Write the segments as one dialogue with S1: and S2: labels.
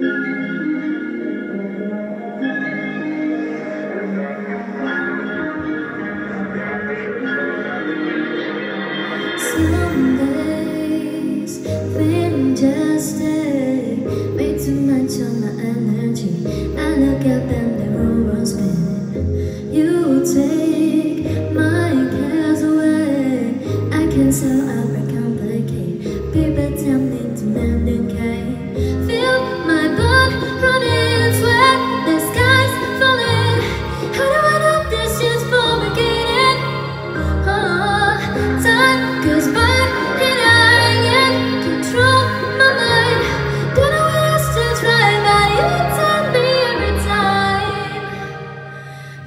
S1: Some days feeling just stay Way too much of my energy. I look up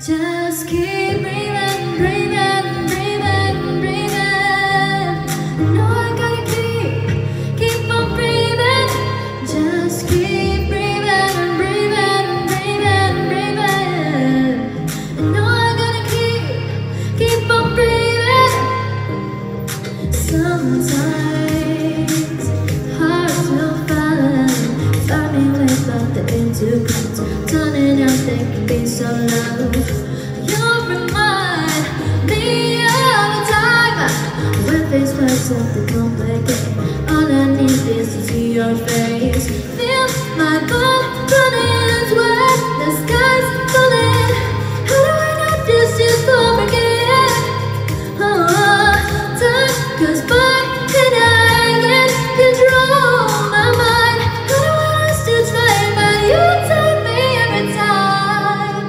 S1: Just keep breathing, breathing, breathing, breathing. No, I gotta keep, keep on breathing. Just keep breathing, breathing, breathing, breathing. No, I gotta keep, keep on breathing. Sometimes fall Funny without the Turning out they can be so low something complicated All I need is to see your face Feel my blood running where the sky's falling How do I know this is for forgetting? Oh, time goes by and I can't control my mind. I don't want us to try, but you tell me every time.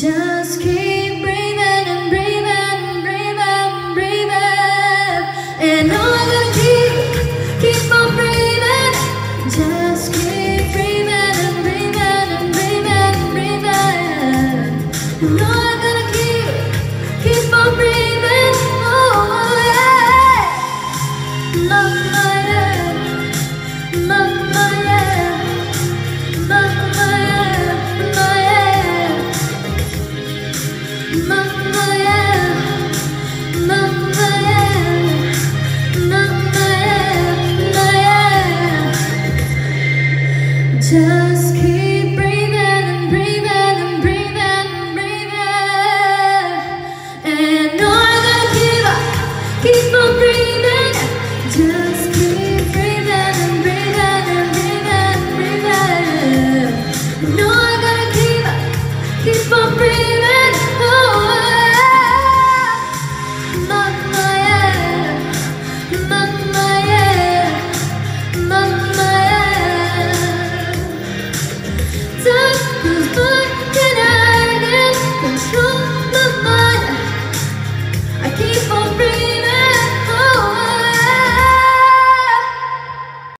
S1: Just every